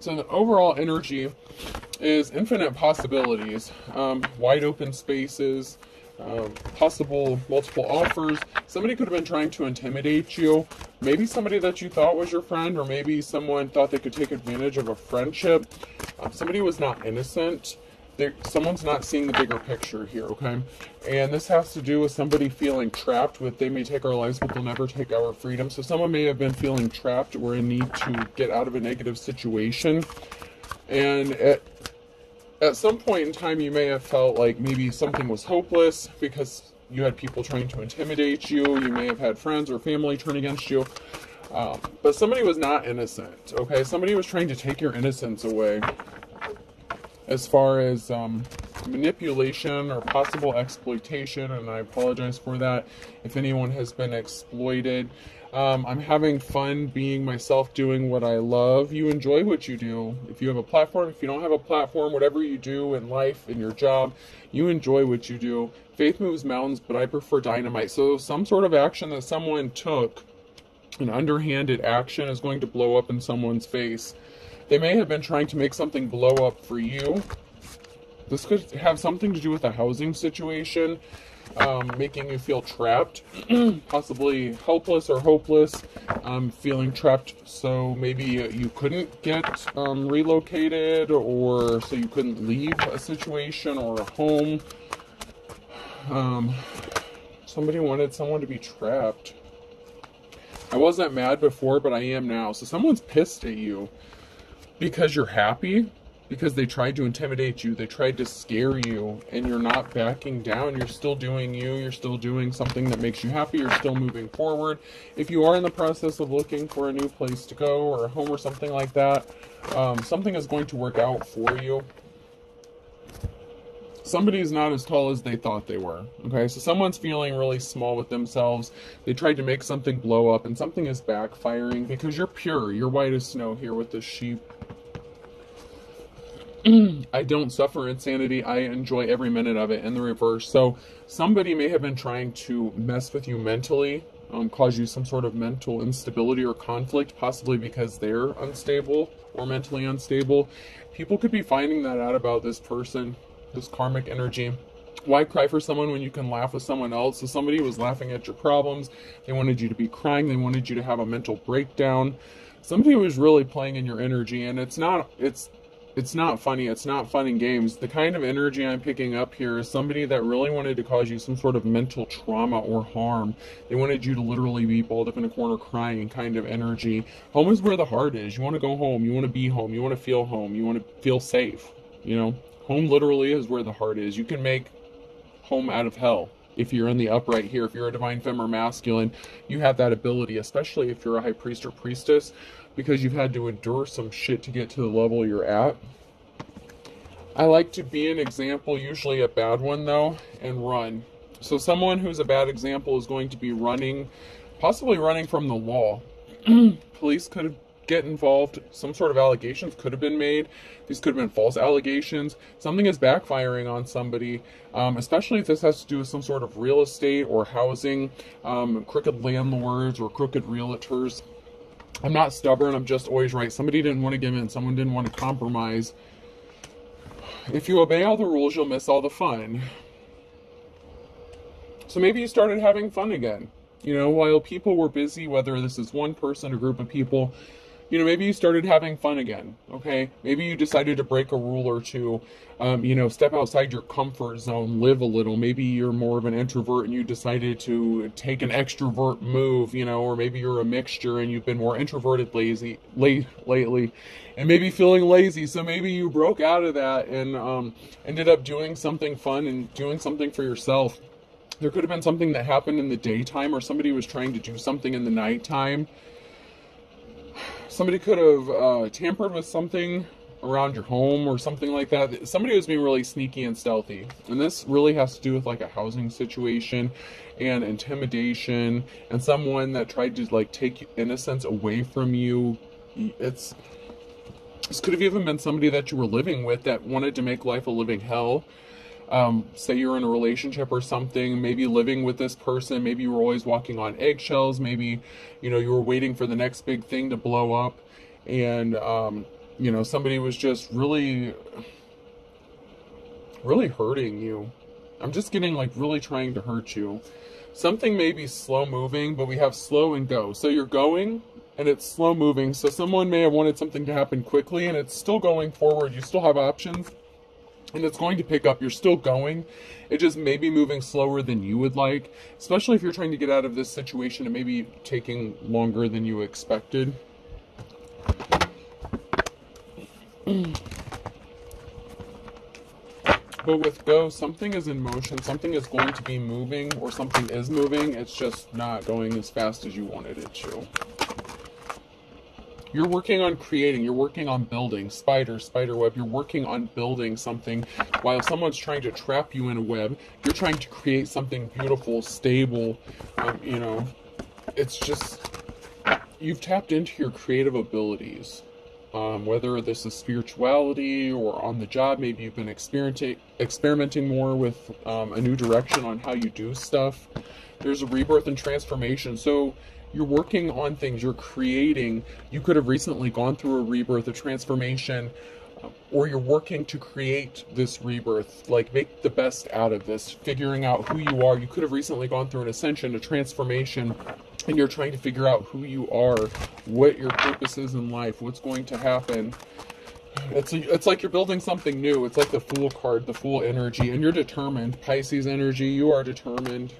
So the overall energy is infinite possibilities, um, wide open spaces, um, possible multiple offers. Somebody could have been trying to intimidate you. Maybe somebody that you thought was your friend, or maybe someone thought they could take advantage of a friendship. Um, somebody was not innocent. They're, someone's not seeing the bigger picture here, okay? And this has to do with somebody feeling trapped with they may take our lives, but they'll never take our freedom. So someone may have been feeling trapped or in need to get out of a negative situation. And at, at some point in time, you may have felt like maybe something was hopeless because you had people trying to intimidate you. You may have had friends or family turn against you. Um, but somebody was not innocent, okay? Somebody was trying to take your innocence away as far as um, manipulation or possible exploitation, and I apologize for that if anyone has been exploited. Um, I'm having fun being myself, doing what I love. You enjoy what you do. If you have a platform, if you don't have a platform, whatever you do in life, in your job, you enjoy what you do. Faith moves mountains, but I prefer dynamite. So, some sort of action that someone took, an underhanded action, is going to blow up in someone's face. They may have been trying to make something blow up for you. This could have something to do with a housing situation, um, making you feel trapped, possibly helpless or hopeless, um, feeling trapped. So maybe you couldn't get um, relocated, or so you couldn't leave a situation or a home. Um, somebody wanted someone to be trapped. I wasn't mad before, but I am now. So someone's pissed at you because you're happy because they tried to intimidate you, they tried to scare you, and you're not backing down. You're still doing you, you're still doing something that makes you happy, you're still moving forward. If you are in the process of looking for a new place to go or a home or something like that, um, something is going to work out for you. Somebody's not as tall as they thought they were. Okay, so someone's feeling really small with themselves. They tried to make something blow up, and something is backfiring because you're pure. You're white as snow here with this sheep I don't suffer insanity. I enjoy every minute of it in the reverse. So somebody may have been trying to mess with you mentally, um, cause you some sort of mental instability or conflict, possibly because they're unstable or mentally unstable. People could be finding that out about this person, this karmic energy. Why cry for someone when you can laugh with someone else? So somebody was laughing at your problems. They wanted you to be crying. They wanted you to have a mental breakdown. Somebody was really playing in your energy, and it's not. It's it's not funny. It's not fun in games. The kind of energy I'm picking up here is somebody that really wanted to cause you some sort of mental trauma or harm. They wanted you to literally be balled up in a corner crying kind of energy. Home is where the heart is. You want to go home. You want to be home. You want to feel home. You want to feel safe. You know, home literally is where the heart is. You can make home out of hell if you're in the upright here, if you're a divine femme or masculine, you have that ability, especially if you're a high priest or priestess because you've had to endure some shit to get to the level you're at. I like to be an example, usually a bad one though, and run. So someone who's a bad example is going to be running, possibly running from the law. Police could get involved. Some sort of allegations could have been made. These could have been false allegations. Something is backfiring on somebody, um, especially if this has to do with some sort of real estate or housing, um, crooked landlords or crooked realtors. I'm not stubborn, I'm just always right. Somebody didn't want to give in, someone didn't want to compromise. If you obey all the rules, you'll miss all the fun. So maybe you started having fun again. You know, while people were busy, whether this is one person or group of people, you know, maybe you started having fun again, okay? Maybe you decided to break a rule or two, um, you know, step outside your comfort zone, live a little. Maybe you're more of an introvert and you decided to take an extrovert move, you know, or maybe you're a mixture and you've been more introverted lazy late lately and maybe feeling lazy. So maybe you broke out of that and um, ended up doing something fun and doing something for yourself. There could have been something that happened in the daytime or somebody was trying to do something in the nighttime somebody could have uh, tampered with something around your home or something like that. Somebody was being really sneaky and stealthy. And this really has to do with like a housing situation and intimidation and someone that tried to like take innocence away from you. It's this could have even been somebody that you were living with that wanted to make life a living hell um, say you're in a relationship or something, maybe living with this person, maybe you were always walking on eggshells, maybe you know you were waiting for the next big thing to blow up, and um, you know, somebody was just really, really hurting you. I'm just getting like really trying to hurt you. Something may be slow moving, but we have slow and go. So you're going and it's slow moving. So someone may have wanted something to happen quickly and it's still going forward. You still have options and it's going to pick up. You're still going. It just may be moving slower than you would like, especially if you're trying to get out of this situation and maybe taking longer than you expected. But with go, something is in motion, something is going to be moving, or something is moving, it's just not going as fast as you wanted it to. You're working on creating, you're working on building, spider, spider web, you're working on building something while someone's trying to trap you in a web. You're trying to create something beautiful, stable, um, you know. It's just, you've tapped into your creative abilities. Um, whether this is spirituality or on the job, maybe you've been experimenting experimenting more with um, a new direction on how you do stuff. There's a rebirth and transformation. So you're working on things, you're creating. You could have recently gone through a rebirth, a transformation, uh, or you're working to create this rebirth, like make the best out of this, figuring out who you are. You could have recently gone through an ascension, a transformation, and you're trying to figure out who you are, what your purpose is in life, what's going to happen. It's a, it's like you're building something new. It's like the Fool card, the Fool energy, and you're determined. Pisces energy, you are determined.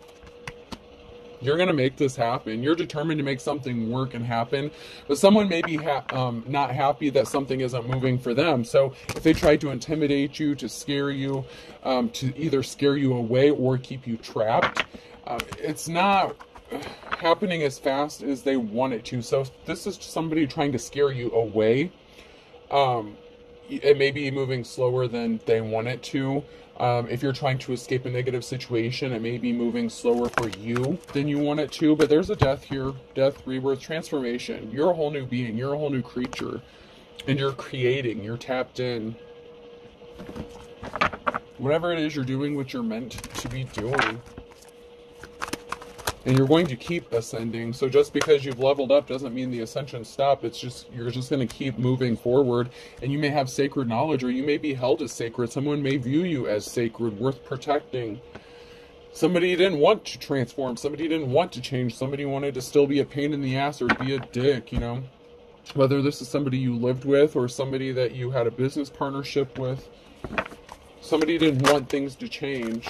You're going to make this happen. You're determined to make something work and happen. But someone may be ha- um, not happy that something isn't moving for them. So if they try to intimidate you, to scare you, um, to either scare you away or keep you trapped, um, it's not happening as fast as they want it to. So this is somebody trying to scare you away. Um, it may be moving slower than they want it to. Um, if you're trying to escape a negative situation, it may be moving slower for you than you want it to. But there's a death here death, rebirth, transformation. You're a whole new being, you're a whole new creature. And you're creating, you're tapped in. Whatever it is you're doing, what you're meant to be doing and you're going to keep ascending. So just because you've leveled up doesn't mean the ascension stop. It's just you're just going to keep moving forward, and you may have sacred knowledge, or you may be held as sacred. Someone may view you as sacred, worth protecting. Somebody didn't want to transform. Somebody didn't want to change. Somebody wanted to still be a pain in the ass or be a dick. You know, whether this is somebody you lived with or somebody that you had a business partnership with. Somebody didn't want things to change.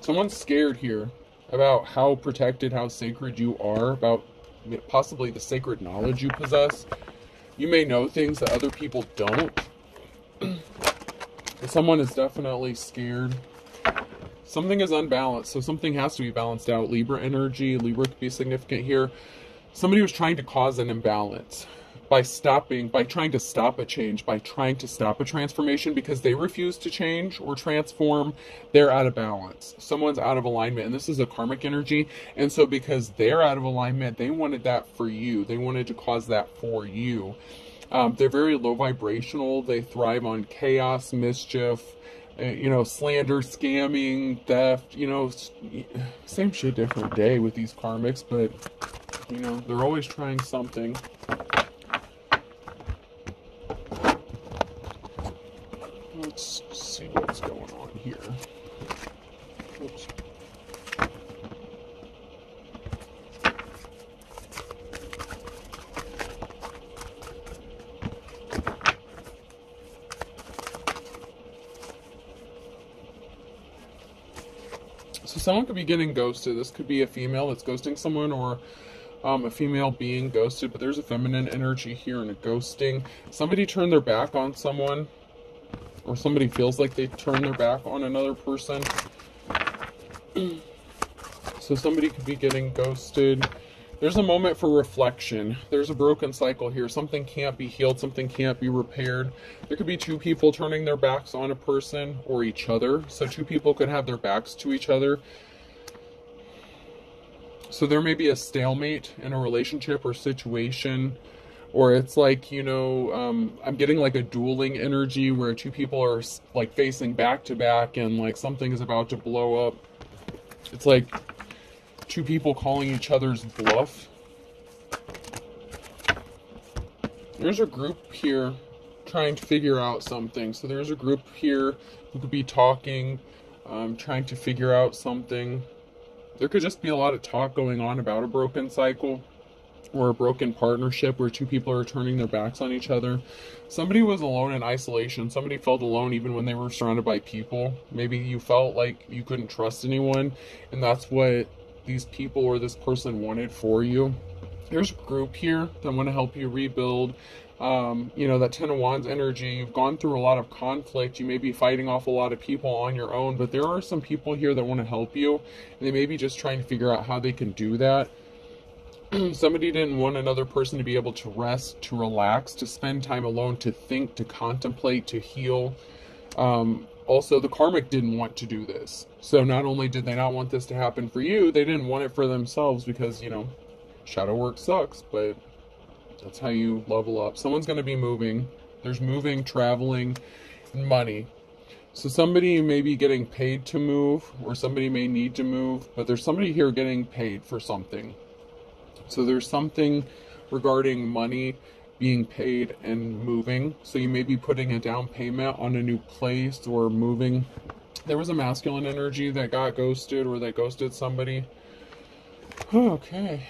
Someone's scared here about how protected, how sacred you are, about possibly the sacred knowledge you possess. You may know things that other people don't. Someone is definitely scared. Something is unbalanced, so something has to be balanced out. Libra energy, Libra could be significant here. Somebody was trying to cause an imbalance by stopping, by trying to stop a change, by trying to stop a transformation because they refuse to change or transform, they're out of balance. Someone's out of alignment, and this is a karmic energy. And so, because they're out of alignment, they wanted that for you, they wanted to cause that for you. Um, they're very low vibrational, they thrive on chaos, mischief. Uh, you know, slander, scamming, theft, you know, same shit, different day with these karmics, but, you know, they're always trying something. Let's see what's going on here. Oops. So someone could be getting ghosted. This could be a female that's ghosting someone or um, a female being ghosted, but there's a feminine energy here and a ghosting. Somebody turned their back on someone or somebody feels like they turn their back on another person. so somebody could be getting ghosted. There's a moment for reflection. There's a broken cycle here. Something can't be healed, something can't be repaired. There could be two people turning their backs on a person or each other. So two people could have their backs to each other. So there may be a stalemate in a relationship or situation or it's like you know um, i'm getting like a dueling energy where two people are like facing back to back and like something is about to blow up it's like two people calling each other's bluff there's a group here trying to figure out something. So there's a group here who could be talking, um, trying to figure out something. There could just be a lot of talk going on about a broken cycle or a broken partnership where two people are turning their backs on each other. Somebody was alone in isolation. Somebody felt alone even when they were surrounded by people. Maybe you felt like you couldn't trust anyone, and that's what these people or this person wanted for you. There's a group here that want to help you rebuild. Um, you know, that Ten of Wands energy, you've gone through a lot of conflict. You may be fighting off a lot of people on your own, but there are some people here that want to help you. And they may be just trying to figure out how they can do that. somebody didn't want another person to be able to rest, to relax, to spend time alone, to think, to contemplate, to heal. Um, also, the karmic didn't want to do this. So, not only did they not want this to happen for you, they didn't want it for themselves because, you know, shadow work sucks, but that's how you level up. Someone's going to be moving. There's moving, traveling, money. So somebody may be getting paid to move, or somebody may need to move, but there's somebody here getting paid for something. So there's something regarding money being paid and moving. So you may be putting a down payment on a new place or moving. There was a masculine energy that got ghosted or that ghosted somebody. Okay.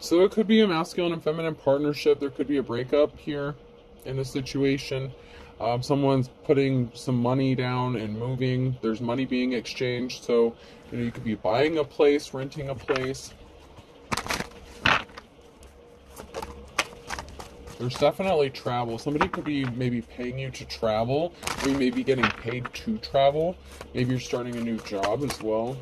So it could be a masculine and feminine partnership. There could be a breakup here in a situation. Um, someone's putting some money down and moving. There's money being exchanged. So, you know, you could be buying a place, renting a place. There's definitely travel. Somebody could be maybe paying you to travel. Or you may be getting paid to travel. Maybe you're starting a new job as well.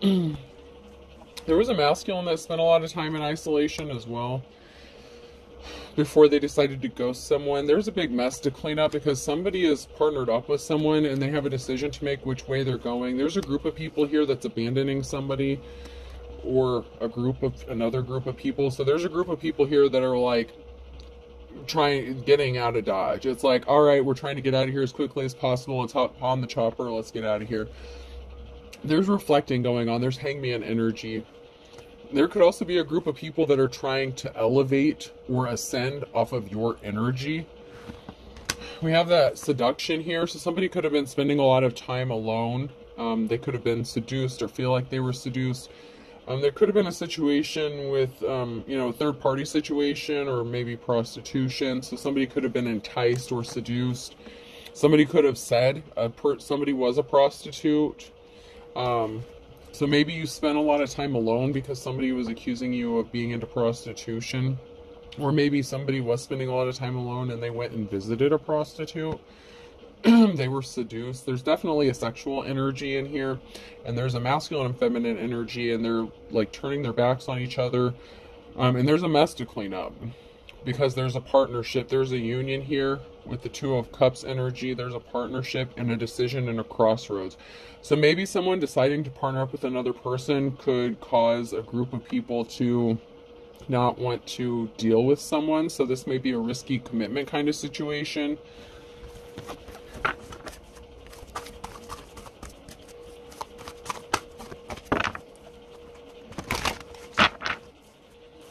there was a masculine that spent a lot of time in isolation as well before they decided to ghost someone. There's a big mess to clean up because somebody is partnered up with someone and they have a decision to make which way they're going. There's a group of people here that's abandoning somebody or a group of another group of people. So there's a group of people here that are like trying getting out of Dodge. It's like, all right, we're trying to get out of here as quickly as possible. Let's hop on the chopper. Let's get out of here. There's reflecting going on. There's hangman energy there could also be a group of people that are trying to elevate or ascend off of your energy. We have that seduction here. So somebody could have been spending a lot of time alone. Um, they could have been seduced or feel like they were seduced. Um, there could have been a situation with, um, you know, a third party situation or maybe prostitution. So somebody could have been enticed or seduced. Somebody could have said somebody was a prostitute. Um, so maybe you spent a lot of time alone because somebody was accusing you of being into prostitution. Or maybe somebody was spending a lot of time alone and they went and visited a prostitute. they were seduced. There's definitely a sexual energy in here, and there's a masculine and feminine energy, and they're like turning their backs on each other. Um, and there's a mess to clean up because there's a partnership, there's a union here with the Two of Cups energy. There's a partnership and a decision and a crossroads. So maybe someone deciding to partner up with another person could cause a group of people to not want to deal with someone. So this may be a risky commitment kind of situation.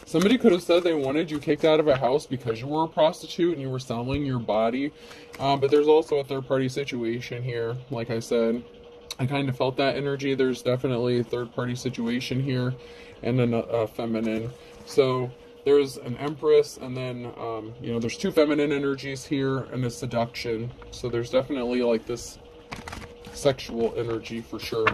Somebody could have said they wanted you kicked out of a house because you were a prostitute and you were selling your body. Um, but there's also a third party situation here. Like I said, I kind of felt that energy. There's definitely a third party situation here and a uh, feminine. So there's an empress and then um, you know there's two feminine energies here and a seduction so there's definitely like this sexual energy for sure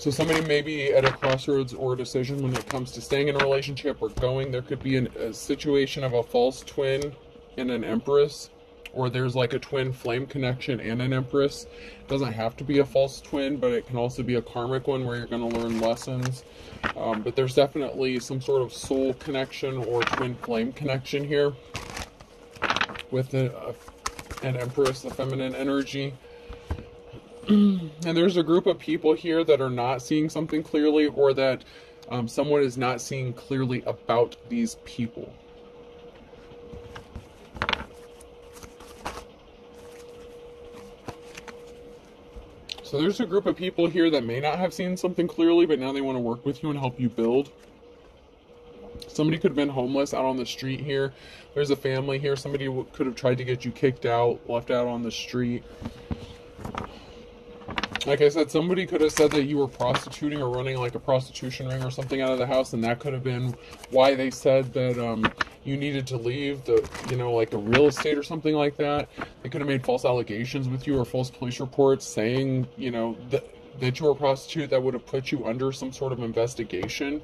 so somebody may be at a crossroads or a decision when it comes to staying in a relationship or going. There could be an, a situation of a false twin and an empress, or there's like a twin flame connection and an empress. It doesn't have to be a false twin, but it can also be a karmic one where you're going to learn lessons. Um, but there's definitely some sort of soul connection or twin flame connection here with a, a, an empress, the feminine energy. and there's a group of people here that are not seeing something clearly or that um, someone is not seeing clearly about these people. So there's a group of people here that may not have seen something clearly, but now they want to work with you and help you build. Somebody could have been homeless out on the street here. There's a family here. Somebody could have tried to get you kicked out, left out on the street. Like I said, somebody could have said that you were prostituting or running like a prostitution ring or something out of the house, and that could have been why they said that um, you needed to leave the, you know, like a real estate or something like that. They could have made false allegations with you or false police reports saying, you know, that that you were a prostitute that would have put you under some sort of investigation.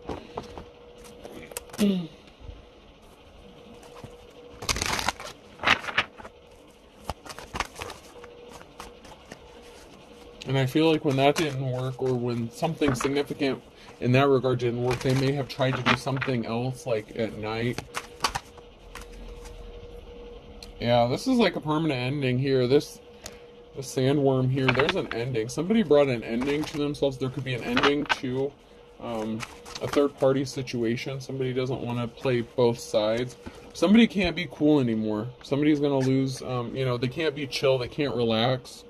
And I feel like when that didn't work, or when something significant in that regard didn't work, they may have tried to do something else, like at night. Yeah, this is like a permanent ending here. This the sandworm here, there's an ending. Somebody brought an ending to themselves. There could be an ending to um, a third party situation. Somebody doesn't want to play both sides. Somebody can't be cool anymore. Somebody's going to lose, um, you know, they can't be chill. They can't relax.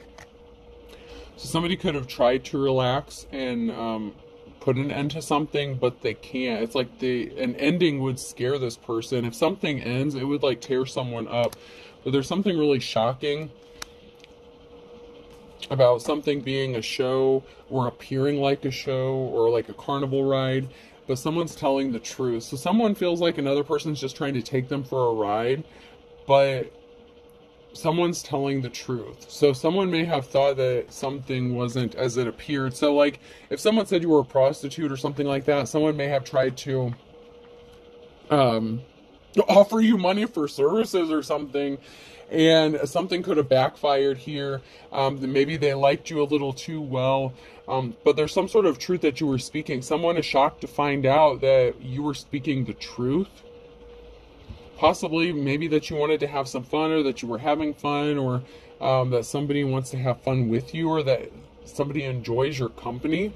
So somebody could have tried to relax and um, put an end to something, but they can't. It's like the an ending would scare this person. If something ends, it would like tear someone up. But there's something really shocking about something being a show or appearing like a show or like a carnival ride, but someone's telling the truth. So someone feels like another person's just trying to take them for a ride, but someone's telling the truth. So someone may have thought that something wasn't as it appeared. So like if someone said you were a prostitute or something like that, someone may have tried to um offer you money for services or something and something could have backfired here. Um, maybe they liked you a little too well, um, but there's some sort of truth that you were speaking. Someone is shocked to find out that you were speaking the truth possibly maybe that you wanted to have some fun or that you were having fun or um, that somebody wants to have fun with you or that somebody enjoys your company.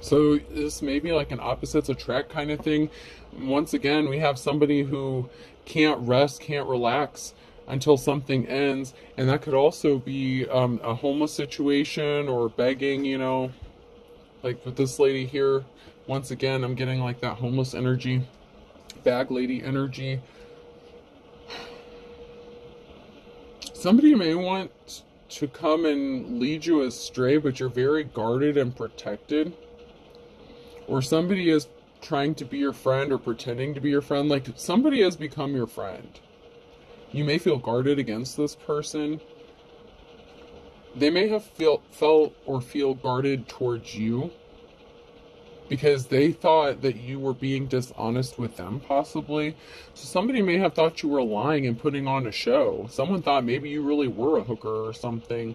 So this may be like an opposites attract kind of thing. Once again we have somebody who can't rest can't relax until something ends. And that could also be um, a homeless situation or begging you know. Like with this lady here once again i'm getting like that homeless energy bag lady energy. Somebody may want to come and lead you astray, but you're very guarded and protected. Or somebody is trying to be your friend or pretending to be your friend. Like somebody has become your friend. You may feel guarded against this person. They may have feel, felt or feel guarded towards you because they thought that you were being dishonest with them, possibly. So somebody may have thought you were lying and putting on a show. Someone thought maybe you really were a hooker or something.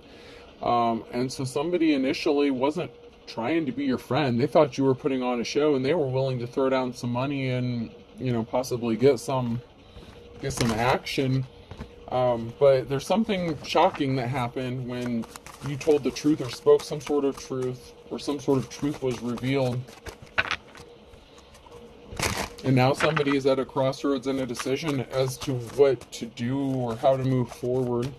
Um, and so somebody initially wasn't trying to be your friend. They thought you were putting on a show and they were willing to throw down some money and, you know, possibly get some get some action. Um, but there's something shocking that happened when you told the truth or spoke some sort of truth or some sort of truth was revealed. And now somebody is at a crossroads and a decision as to what to do or how to move forward.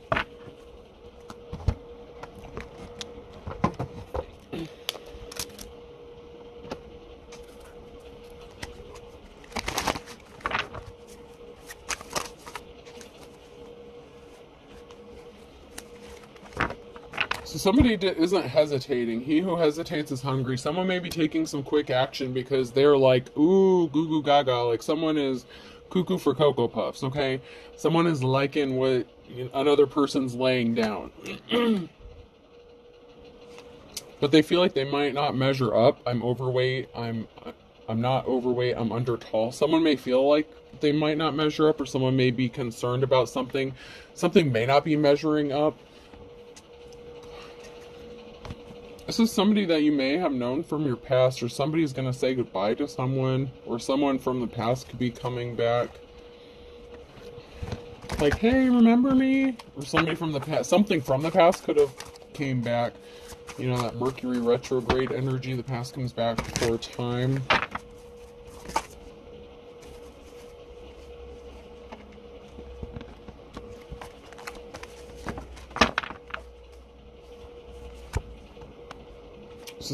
Somebody isn't hesitating. He who hesitates is hungry. Someone may be taking some quick action because they're like, ooh, goo goo gaga. Like someone is cuckoo for Cocoa Puffs, okay? Someone is liking what another person's laying down. but they feel like they might not measure up. I'm overweight. I'm I'm not overweight. I'm under tall. Someone may feel like they might not measure up or someone may be concerned about something. Something may not be measuring up This is somebody that you may have known from your past, or somebody's going to say goodbye to someone, or someone from the past could be coming back. Like, hey, remember me? Or somebody from the past, something from the past could have came back. You know, that Mercury retrograde energy, the past comes back for a time.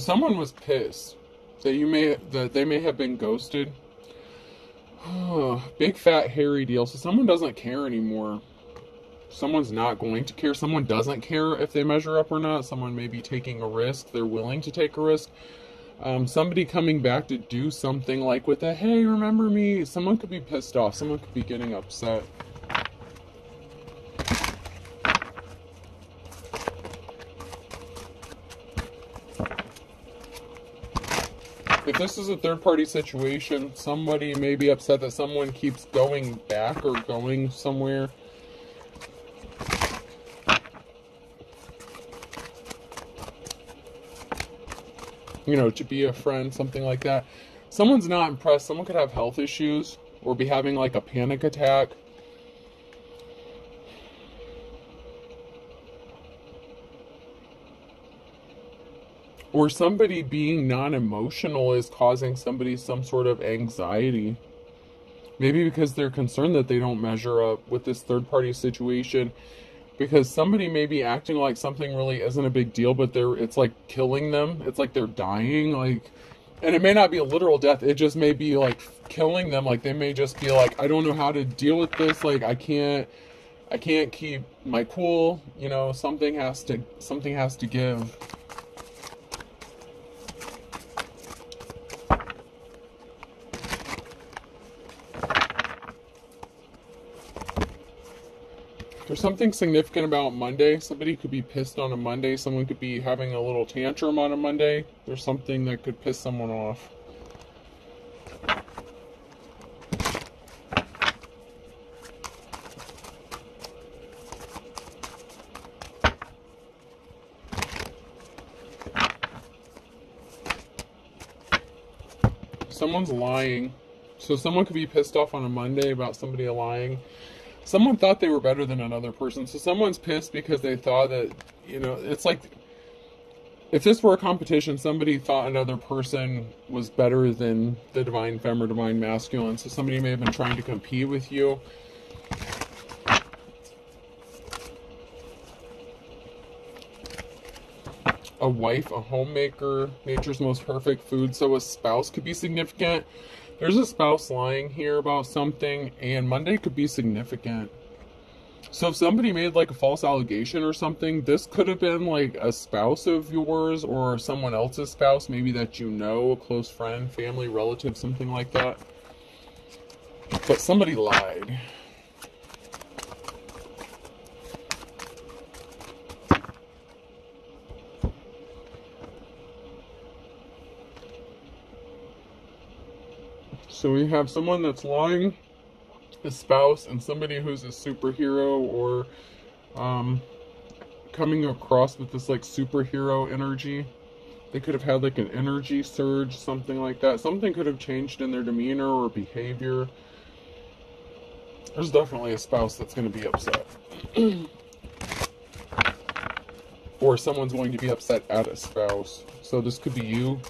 Someone was pissed that you may that they may have been ghosted. Big fat hairy deal. So someone doesn't care anymore. Someone's not going to care. Someone doesn't care if they measure up or not. Someone may be taking a risk. They're willing to take a risk. Um, somebody coming back to do something like with a hey, remember me? Someone could be pissed off. Someone could be getting upset. If this is a third party situation, somebody may be upset that someone keeps going back or going somewhere. You know, to be a friend, something like that. Someone's not impressed. Someone could have health issues or be having like a panic attack or somebody being non-emotional is causing somebody some sort of anxiety. Maybe because they're concerned that they don't measure up with this third party situation. Because somebody may be acting like something really isn't a big deal but they're it's like killing them. It's like they're dying like and it may not be a literal death. It just may be like killing them. Like they may just be like i don't know how to deal with this. Like i can't i can't keep my cool. You know something has to something has to give something significant about Monday. Somebody could be pissed on a Monday. Someone could be having a little tantrum on a Monday. There's something that could piss someone off. Someone's lying. So someone could be pissed off on a Monday about somebody lying someone thought they were better than another person. So someone's pissed because they thought that, you know, it's like if this were a competition, somebody thought another person was better than the divine femme or divine masculine. So somebody may have been trying to compete with you. A wife, a homemaker, nature's most perfect food. So a spouse could be significant. There's a spouse lying here about something, and Monday could be significant. So if somebody made like a false allegation or something, this could have been like a spouse of yours or someone else's spouse, maybe that you know, a close friend, family, relative, something like that. But somebody lied. So we have someone that's lying, a spouse, and somebody who's a superhero or um, coming across with this like superhero energy. They could have had like an energy surge, something like that. Something could have changed in their demeanor or behavior. There's definitely a spouse that's going to be upset. or someone's going to be upset at a spouse. So this could be you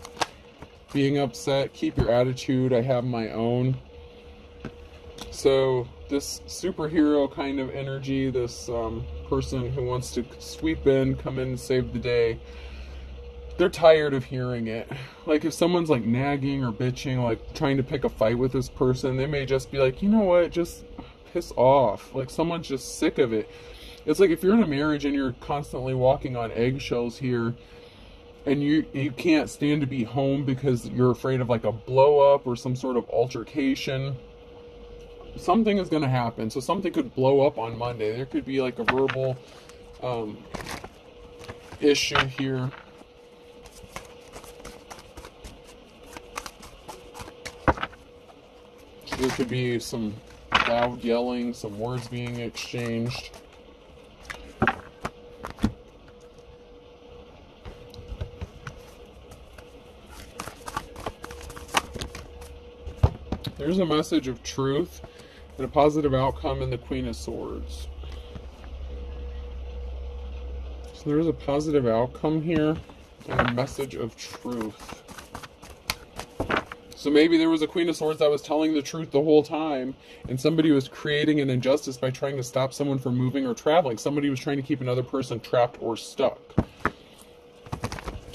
being upset. Keep your attitude. I have my own. So, this superhero kind of energy, this um, person who wants to sweep in, come in, and save the day, they're tired of hearing it. Like, if someone's like nagging or bitching, like trying to pick a fight with this person, they may just be like, you know what, just piss off. Like, someone's just sick of it. It's like if you're in a marriage and you're constantly walking on eggshells here and you you can't stand to be home because you're afraid of like a blow up or some sort of altercation. Something is going to happen. So something could blow up on monday. There could be like a verbal um, issue here. There could be some loud yelling some words being exchanged There's a message of truth and a positive outcome in the Queen of Swords. So there's a positive outcome here and a message of truth. So maybe there was a Queen of Swords that was telling the truth the whole time, and somebody was creating an injustice by trying to stop someone from moving or traveling. Somebody was trying to keep another person trapped or stuck.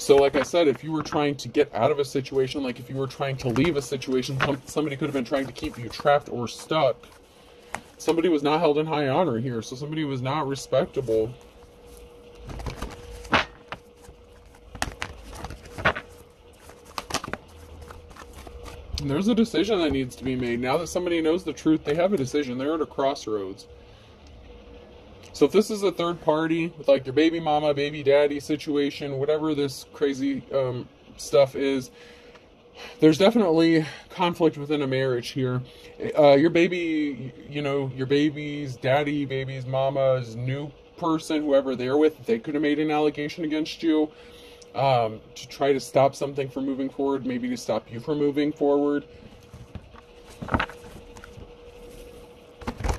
So, like I said, if you were trying to get out of a situation, like if you were trying to leave a situation, somebody could have been trying to keep you trapped or stuck. Somebody was not held in high honor here, so somebody was not respectable. There's a decision that needs to be made. Now that somebody knows the truth, they have a decision. They're at a crossroads. So if this is a third party with like your baby mama, baby daddy situation, whatever this crazy um, stuff is, there's definitely conflict within a marriage here. Uh, your baby, you know, your baby's daddy, baby's mama's new person, whoever they're with, they could have made an allegation against you um, to try to stop something from moving forward, maybe to stop you from moving forward.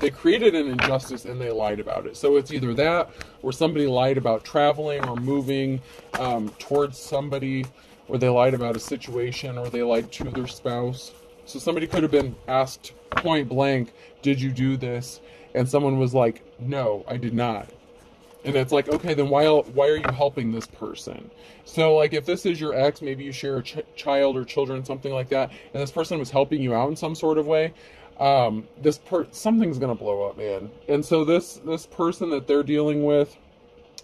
They created an injustice and they lied about it. So it's either that or somebody lied about traveling or moving um, towards somebody, or they lied about a situation, or they lied to their spouse. So somebody could have been asked point blank, Did you do this? And someone was like, No, I did not and it's like okay then why why are you helping this person so like if this is your ex maybe you share a ch- child or children something like that and this person was helping you out in some sort of way um this per something's gonna blow up man and so this this person that they're dealing with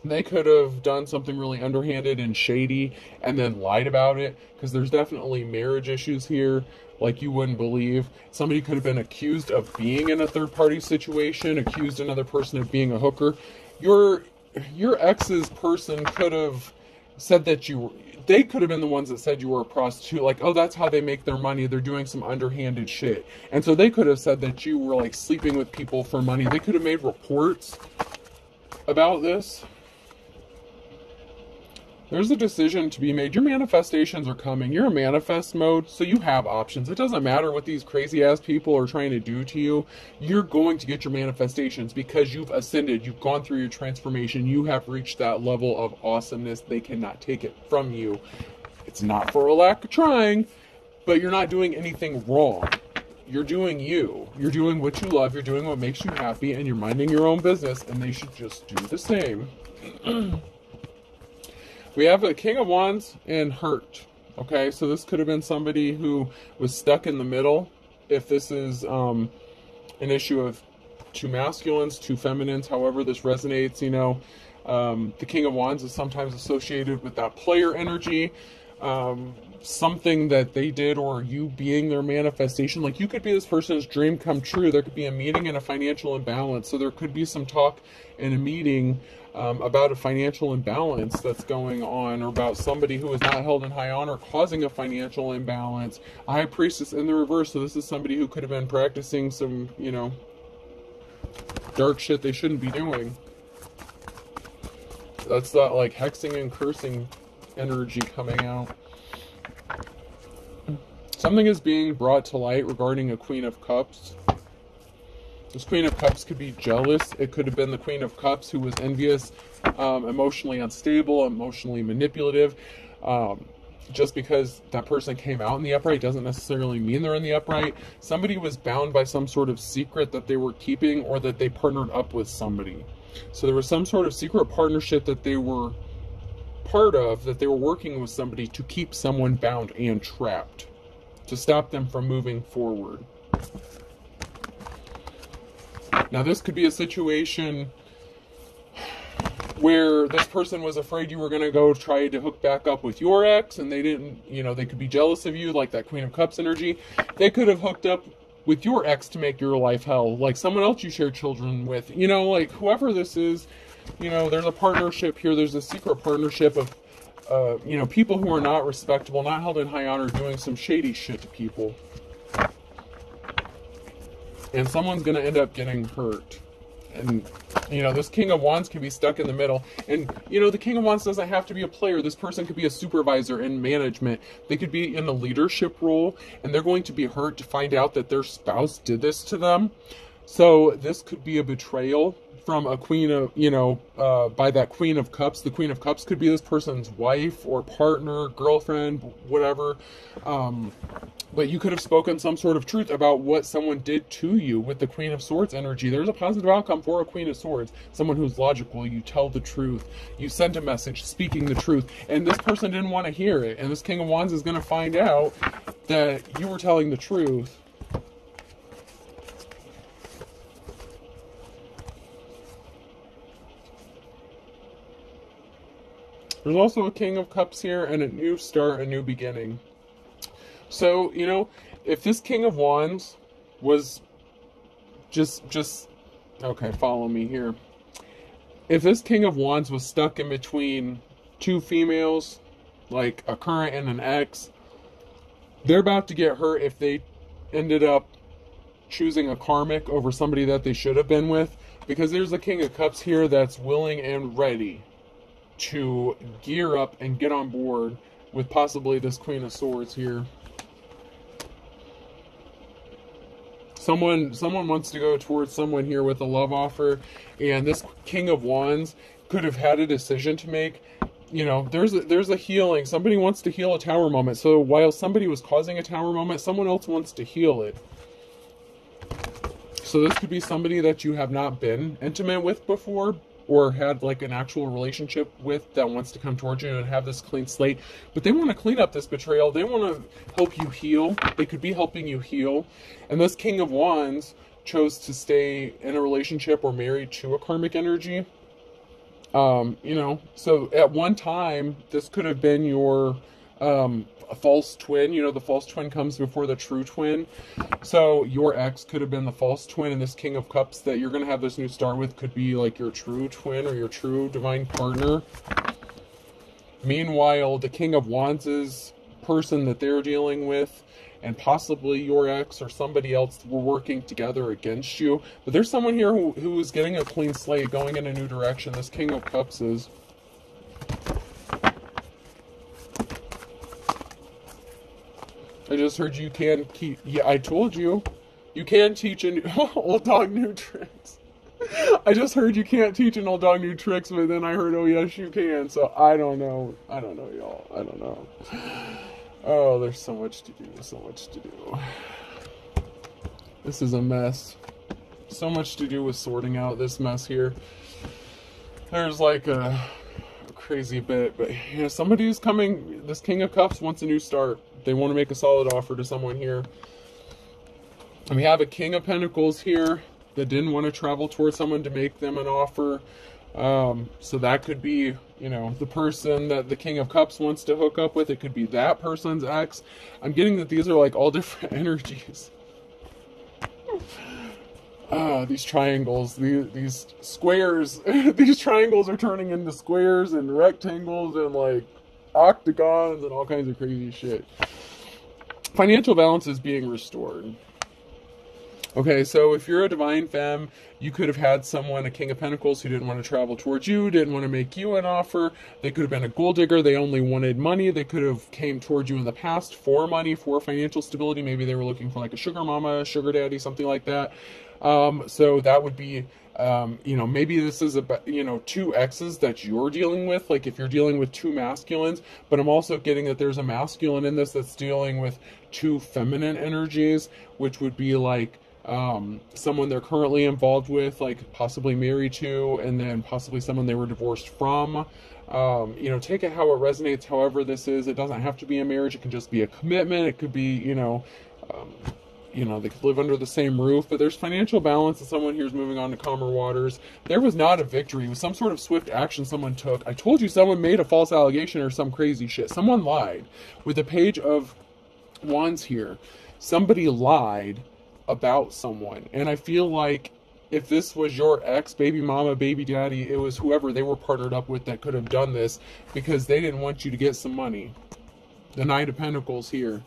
they could have done something really underhanded and shady and then lied about it because there's definitely marriage issues here like you wouldn't believe. Somebody could have been accused of being in a third party situation, accused another person of being a hooker your your ex's person could have said that you they could have been the ones that said you were a prostitute like oh that's how they make their money. They're doing some underhanded shit. And so they could have said that you were like sleeping with people for money. They could have made reports about this there's a decision to be made. Your manifestations are coming. You're in manifest mode, so you have options. It doesn't matter what these crazy ass people are trying to do to you. You're going to get your manifestations because you've ascended. You've gone through your transformation. You have reached that level of awesomeness. They cannot take it from you. It's not for a lack of trying, but you're not doing anything wrong. You're doing you. You're doing what you love. You're doing what makes you happy, and you're minding your own business, and they should just do the same. We have a King of Wands and Hurt. Okay, so this could have been somebody who was stuck in the middle. If this is um, an issue of two masculines, two feminines, however this resonates, you know, um, the King of Wands is sometimes associated with that player energy. Um, something that they did or you being their manifestation like you could be this person's dream come true there could be a meeting and a financial imbalance so there could be some talk in a meeting um, about a financial imbalance that's going on, or about somebody who is not held in high honor causing a financial imbalance. A high priestess in the reverse, so this is somebody who could have been practicing some, you know, dark shit they shouldn't be doing. That's that like hexing and cursing energy coming out. Something is being brought to light regarding a Queen of Cups. This Queen of Cups could be jealous. It could have been the Queen of Cups who was envious, um, emotionally unstable, emotionally manipulative. Um, just because that person came out in the upright doesn't necessarily mean they're in the upright. Somebody was bound by some sort of secret that they were keeping or that they partnered up with somebody. So there was some sort of secret partnership that they were part of, that they were working with somebody to keep someone bound and trapped, to stop them from moving forward. Now, this could be a situation where this person was afraid you were going to go try to hook back up with your ex and they didn't, you know, they could be jealous of you, like that Queen of Cups energy. They could have hooked up with your ex to make your life hell, like someone else you share children with. You know, like whoever this is, you know, there's a partnership here, there's a secret partnership of, uh, you know, people who are not respectable, not held in high honor, doing some shady shit to people and someone's going to end up getting hurt. And, you know, this King of Wands can be stuck in the middle. And, you know, the King of Wands doesn't have to be a player. This person could be a supervisor in management. They could be in a leadership role, and they're going to be hurt to find out that their spouse did this to them. So, this could be a betrayal from a queen of, you know, uh, by that queen of cups. The queen of cups could be this person's wife or partner, girlfriend, whatever. Um, but you could have spoken some sort of truth about what someone did to you with the queen of swords energy. There's a positive outcome for a queen of swords. Someone who's logical. You tell the truth. You send a message speaking the truth. And this person didn't want to hear it. And this king of wands is going to find out that you were telling the truth There's also a King of Cups here and a new start, a new beginning. So, you know, if this King of Wands was just, just, okay, follow me here. If this King of Wands was stuck in between two females, like a current and an ex, they're about to get hurt if they ended up choosing a karmic over somebody that they should have been with because there's a king of cups here that's willing and ready to gear up and get on board with possibly this Queen of Swords here. Someone someone wants to go towards someone here with a love offer, and this King of Wands could have had a decision to make. You know, there's a, there's a healing. Somebody wants to heal a tower moment. So while somebody was causing a tower moment, someone else wants to heal it. So this could be somebody that you have not been intimate with before, or had like an actual relationship with that wants to come towards you and have this clean slate. But they want to clean up this betrayal. They want to help you heal. They could be helping you heal. And this King of Wands chose to stay in a relationship or married to a karmic energy. Um, you know, so at one time, this could have been your um, a false twin. You know, the false twin comes before the true twin. So your ex could have been the false twin, and this King of Cups that you're going to have this new star with could be like your true twin or your true divine partner. Meanwhile, the King of Wands is person that they're dealing with and possibly your ex or somebody else were working together against you. But there's someone here who, who is getting a clean slate, going in a new direction. This King of Cups is. I just heard you can keep. Yeah, I told you. You can teach an old dog new tricks. I just heard you can't teach an old dog new tricks, but then I heard, oh yes, you can. So I don't know. I don't know, y'all. I don't know. Oh, there's so much to do. So much to do. This is a mess. So much to do with sorting out this mess here. There's like a, a crazy bit, but you know, somebody somebody's coming. This King of Cups wants a new start they want to make a solid offer to someone here. And we have a King of Pentacles here that didn't want to travel towards someone to make them an offer. Um, so that could be, you know, the person that the King of Cups wants to hook up with. It could be that person's ex. I'm getting that these are like all different energies. Ah, these triangles, these, these squares, these triangles are turning into squares and rectangles and like octagons and all kinds of crazy shit. Financial balance is being restored. Okay, so if you're a divine femme, you could have had someone, a king of pentacles, who didn't want to travel towards you, didn't want to make you an offer. They could have been a gold digger. They only wanted money. They could have came towards you in the past for money, for financial stability. Maybe they were looking for like a sugar mama, sugar daddy, something like that. Um, so that would be um, you know, maybe this is a you know two X's that you're dealing with. Like if you're dealing with two masculines, but I'm also getting that there's a masculine in this that's dealing with two feminine energies, which would be like um, someone they're currently involved with, like possibly married to, and then possibly someone they were divorced from. Um, you know, take it how it resonates. However, this is. It doesn't have to be a marriage. It can just be a commitment. It could be, you know. Um, you know, they could live under the same roof, but there's financial balance and someone here is moving on to calmer waters. There was not a victory. It was some sort of swift action someone took. I told you someone made a false allegation or some crazy shit. Someone lied. With a page of wands here, somebody lied about someone. And I feel like if this was your ex, baby mama, baby daddy, it was whoever they were partnered up with that could have done this because they didn't want you to get some money. The Knight of Pentacles here.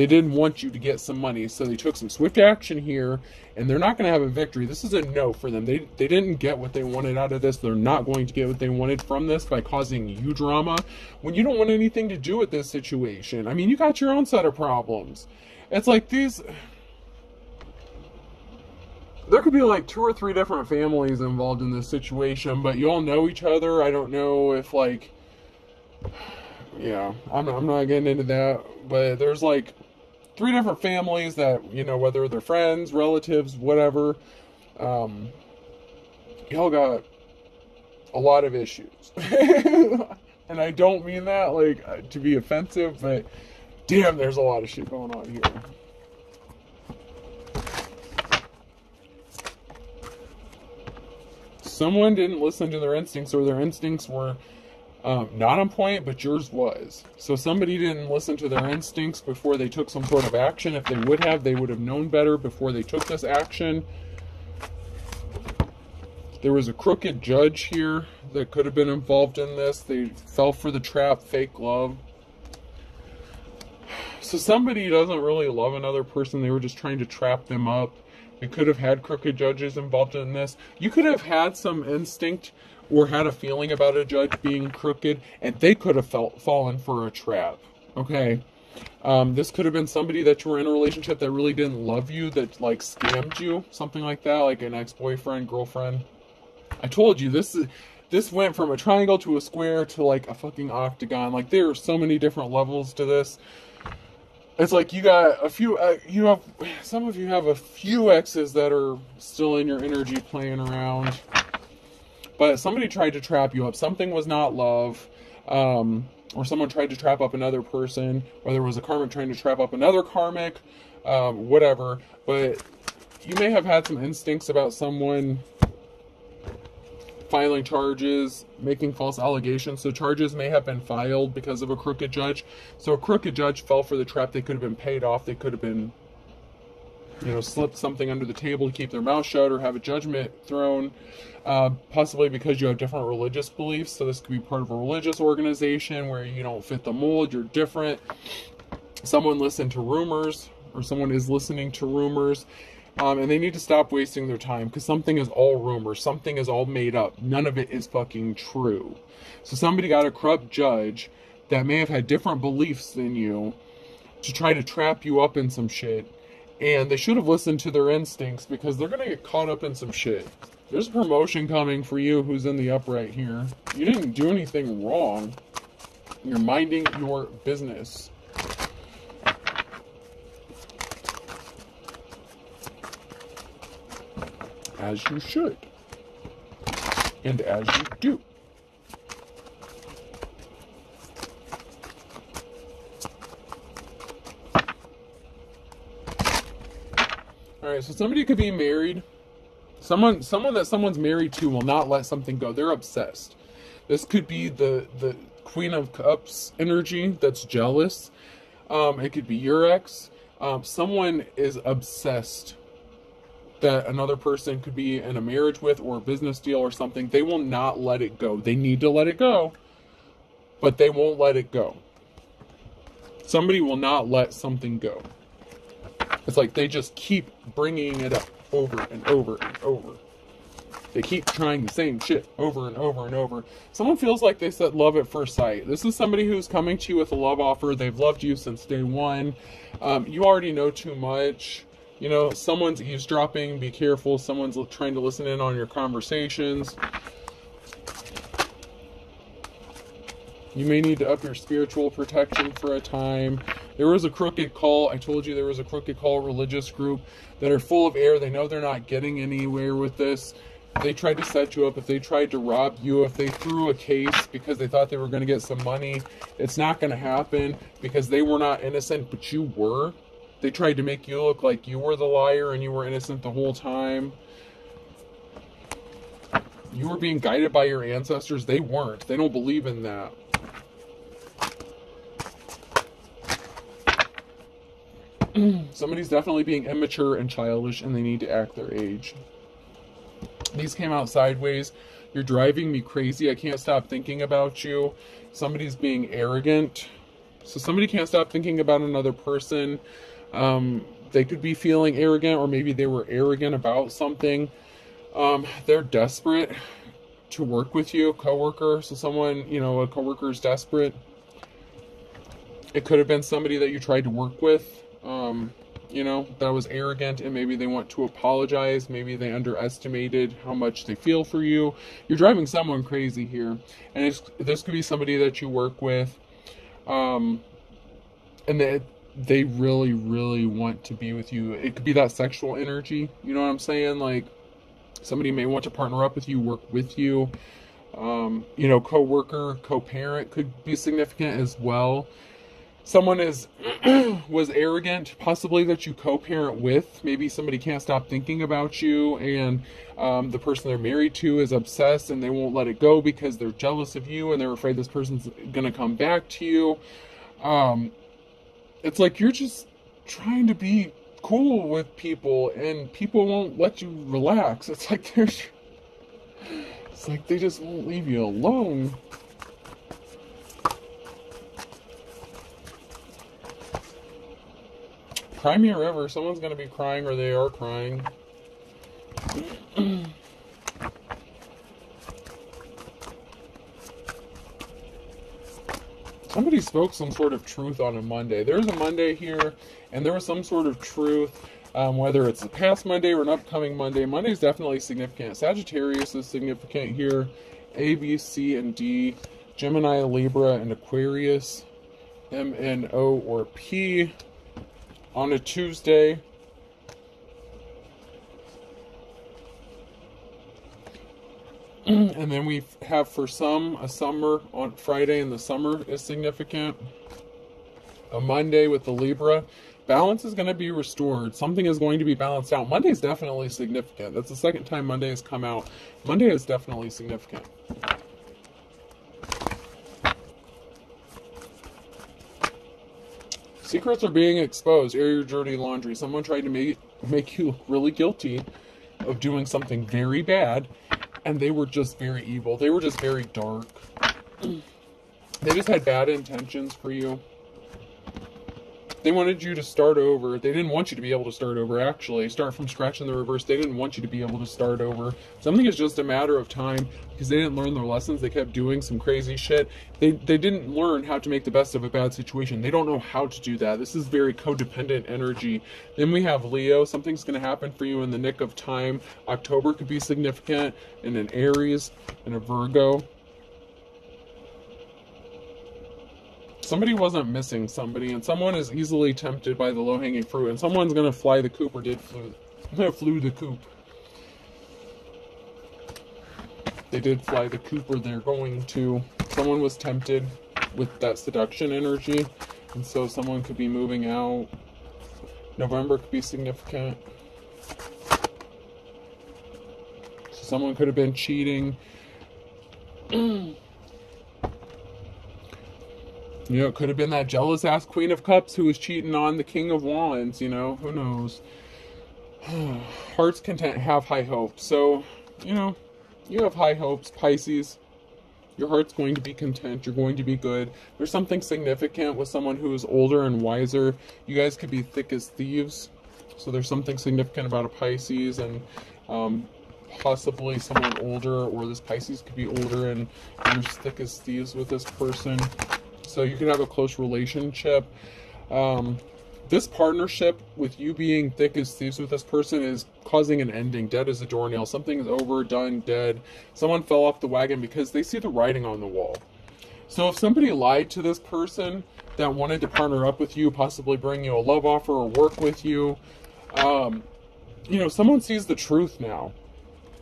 They didn't want you to get some money, so they took some swift action here, and they're not going to have a victory. This is a no for them. They, they didn't get what they wanted out of this. They're not going to get what they wanted from this by causing you drama when you don't want anything to do with this situation. I mean, you got your own set of problems. It's like these there could be like two or three different families involved in this situation, but you all know each other. I don't know if like, yeah, I'm I'm not getting into that, but there's like three different families that you know whether they're friends, relatives, whatever. Um, y'all got a lot of issues, and I don't mean that like to be offensive, but damn, there's a lot of shit going on here. someone didn't listen to their instincts or their instincts were um, not on point, but yours was. So somebody didn't listen to their instincts before they took some sort of action. If they would have, they would have known better before they took this action. There was a crooked judge here that could have been involved in this. They fell for the trap, fake love. So somebody doesn't really love another person. They were just trying to trap them up. You could have had crooked judges involved in this. You could have had some instinct or had a feeling about a judge being crooked, and they could have felt fallen for a trap. Okay. Um, this could have been somebody that you were in a relationship that really didn't love you, that like scammed you, something like that, like an ex-boyfriend, girlfriend. I told you this is this went from a triangle to a square to like a fucking octagon. Like there are so many different levels to this it's like you got a few uh, you have some of you have a few exes that are still in your energy playing around but somebody tried to trap you up something was not love um, or someone tried to trap up another person whether it was a karmic trying to trap up another karmic um, whatever but you may have had some instincts about someone filing charges, making false allegations. So charges may have been filed because of a crooked judge. So a crooked judge fell for the trap. They could have been paid off. They could have been, you know, slip something under the table to keep their mouth shut or have a judgment thrown. Uh, possibly because you have different religious beliefs. So this could be part of a religious organization where you don't fit the mold. You're different. Someone listened to rumors or someone is listening to rumors um, and they need to stop wasting their time because something is all rumor, something is all made up. None of it is fucking true. So somebody got a corrupt judge that may have had different beliefs than you to try to trap you up in some shit. And they should have listened to their instincts because they're going to get caught up in some shit. There's a promotion coming for you who's in the upright here. You didn't do anything wrong. You're minding your business. as you should, and as you do. All right, so somebody could be married. Someone, someone that someone's married to will not let something go. They're obsessed. This could be the the Queen of Cups energy that's jealous. Um, it could be your ex. Um, someone is obsessed that another person could be in a marriage with or a business deal or something, they will not let it go. They need to let it go, but they won't let it go. Somebody will not let something go. It's like they just keep bringing it up over and over and over. They keep trying the same shit over and over and over. Someone feels like they said love at first sight. This is somebody who's coming to you with a love offer. They've loved you since day one. Um, you already know too much you know, someone's eavesdropping, be careful. Someone's trying to listen in on your conversations. You may need to up your spiritual protection for a time. There was a crooked call. I told you there was a crooked call religious group that are full of air. They know they're not getting anywhere with this. they tried to set you up, if they tried to rob you, if they threw a case because they thought they were going to get some money, it's not going to happen because they were not innocent, but you were. They tried to make you look like you were the liar and you were innocent the whole time. You were being guided by your ancestors. They weren't. They don't believe in that. Somebody's definitely being immature and childish and they need to act their age. These came out sideways. You're driving me crazy. I can't stop thinking about you. Somebody's being arrogant. So somebody can't stop thinking about another person. Um, they could be feeling arrogant, or maybe they were arrogant about something. Um, they're desperate to work with you, coworker. So someone, you know, a coworker is desperate. It could have been somebody that you tried to work with. Um, you know, that was arrogant and maybe they want to apologize. Maybe they underestimated how much they feel for you. You're driving someone crazy here. And this could be somebody that you work with. Um, and they, they really, really want to be with you. It could be that sexual energy. You know what I'm saying? Like, somebody may want to partner up with you, work with you. Um, you know, co-worker, co-parent could be significant as well someone is was arrogant possibly that you co-parent with. Maybe somebody can't stop thinking about you and um, the person they're married to is obsessed and they won't let it go because they're jealous of you and they're afraid this person's gonna come back to you. Um, it's like you're just trying to be cool with people and people won't let you relax. It's like there's it's like they just won't leave you alone Cry me a river. Someone's going to be crying or they are crying. Somebody spoke some sort of truth on a Monday. There's a Monday here, and there was some sort of truth, um, whether it's a past Monday or an upcoming Monday. Monday is definitely significant. Sagittarius is significant here. A, B, C, and D. Gemini, Libra, and Aquarius. M, N, O, or P on a Tuesday. and then we have for some a summer on Friday, and the summer is significant. A Monday with the Libra. Balance is going to be restored. Something is going to be balanced out. Monday is definitely significant. That's the second time Monday has come out. Monday is definitely significant. Secrets are being exposed. Air your dirty laundry. Someone tried to make make you really guilty of doing something very bad, and they were just very evil. They were just very dark. they just had bad intentions for you. They wanted you to start over. They didn't want you to be able to start over, actually. Start from scratch in the reverse. They didn't want you to be able to start over. Something is just a matter of time because they didn't learn their lessons. They kept doing some crazy shit. They, they didn't learn how to make the best of a bad situation. They don't know how to do that. This is very codependent energy. Then we have Leo. Something's going to happen for you in the nick of time. October could be significant. And an Aries and a Virgo. Somebody wasn't missing somebody, and someone is easily tempted by the low-hanging fruit, and someone's gonna fly the coop or did flew, flew the coop. They did fly the coop, or they're going to. Someone was tempted with that seduction energy, and so someone could be moving out. November could be significant. So someone could have been cheating. You know, it could have been that jealous ass Queen of Cups who was cheating on the King of Wands, you know, who knows. Heart's content have high hopes. So, you know, you have high hopes, Pisces. Your heart's going to be content. You're going to be good. There's something significant with someone who is older and wiser. You guys could be thick as thieves. So there's something significant about a Pisces and um, possibly someone older, or this Pisces could be older and you're thick as thieves with this person so you can have a close relationship. Um, this partnership with you being thick as thieves with this person is causing an ending. Dead as a doornail. Something is over, done, dead. Someone fell off the wagon because they see the writing on the wall. So if somebody lied to this person that wanted to partner up with you, possibly bring you a love offer or work with you, um, you know, someone sees the truth now.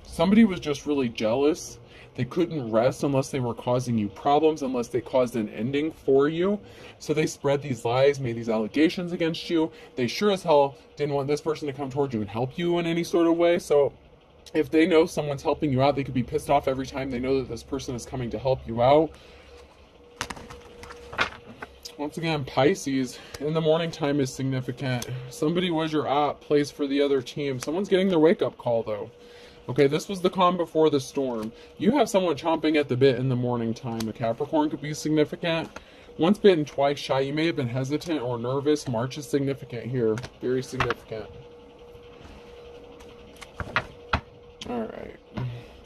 Somebody was just really jealous they couldn't rest unless they were causing you problems, unless they caused an ending for you. So they spread these lies, made these allegations against you. They sure as hell didn't want this person to come towards you and help you in any sort of way. So if they know someone's helping you out, they could be pissed off every time they know that this person is coming to help you out. Once again, Pisces, in the morning time is significant. Somebody was your op, plays for the other team. Someone's getting their wake up call though. Okay, this was the calm before the storm. You have someone chomping at the bit in the morning time. A Capricorn could be significant. Once bitten, twice shy. You may have been hesitant or nervous. March is significant here. Very significant. Alright.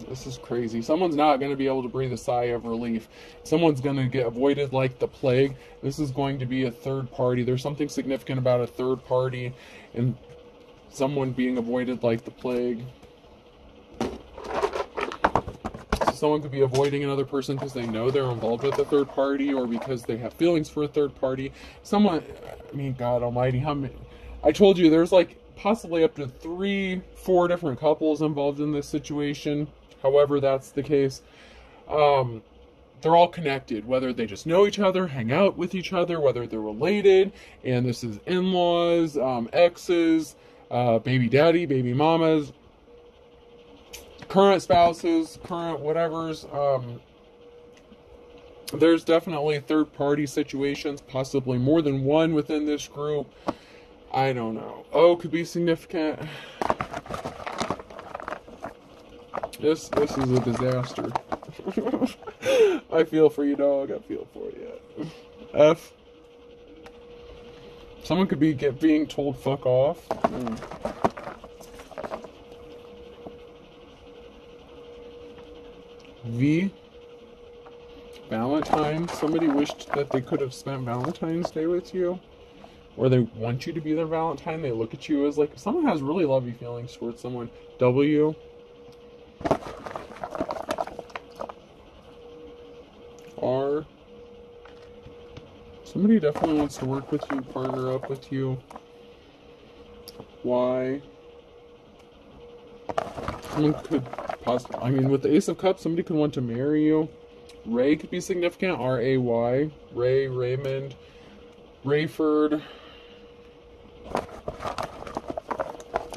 This is crazy. Someone's not going to be able to breathe a sigh of relief. Someone's going to get avoided like the plague. This is going to be a third party. There's something significant about a third party and someone being avoided like the plague. So someone could be avoiding another person because they know they're involved with a third party or because they have feelings for a third party. Someone, I mean, God Almighty, how many? I told you there's like possibly up to three, four different couples involved in this situation however that's the case. Um, they're all connected, whether they just know each other, hang out with each other, whether they're related, and this is in laws, um, exes, uh, baby daddy, baby mamas, current spouses, current whatevers. Um, there's definitely third party situations, possibly more than one within this group. I don't know. Oh, could be significant. This this is a disaster. I feel for you, dog. I feel for you. F. Someone could be get being told fuck off. Mm. V. Valentine. Somebody wished that they could have spent Valentine's Day with you. Or they want you to be their Valentine. They look at you as like someone has really lovely feelings towards someone. W. R. Somebody definitely wants to work with you, partner up with you. Y. Someone could possibly, I mean, with the Ace of Cups, somebody could want to marry you. Ray could be significant. R A Y. Ray, Raymond, Rayford.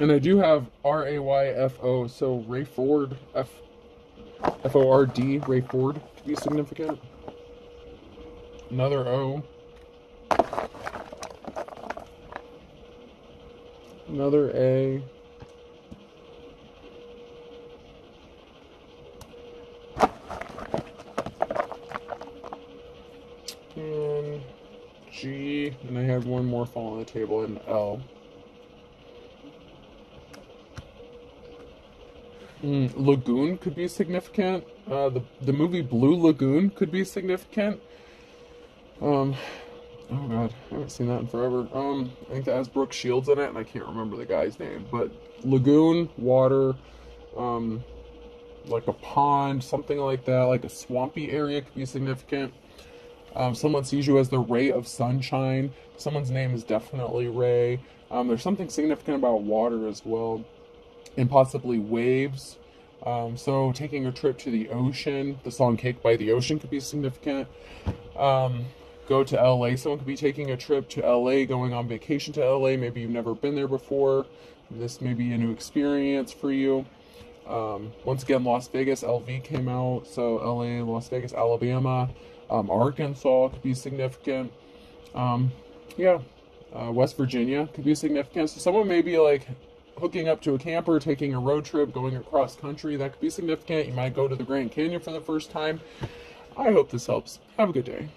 And I do have R A Y F O, so Rayford, F F O R D, Rayford, to be significant. Another O. Another A. And G, and I have one more fall on the table in L. Mm, Lagoon could be significant. Uh, the the movie Blue Lagoon could be significant. Um, oh god, I haven't seen that in forever. Um, I think that has Brooke Shields in it, and I can't remember the guy's name. But lagoon, water, um, like a pond, something like that, like a swampy area could be significant. Um, someone sees you as the ray of sunshine. Someone's name is definitely Ray. Um, there's something significant about water as well, and possibly waves. Um, so taking a trip to the ocean, the song "Cake by the Ocean" could be significant. Um, go to LA. Someone could be taking a trip to LA, going on vacation to LA. Maybe you've never been there before. This may be a new experience for you. Um, once again, Las Vegas, LV came out. So LA, Las Vegas, Alabama, um, Arkansas could be significant. Um, yeah, uh, West Virginia could be significant. So someone may be like hooking up to a camper, taking a road trip, going across country. That could be significant. You might go to the Grand Canyon for the first time. I hope this helps. Have a good day.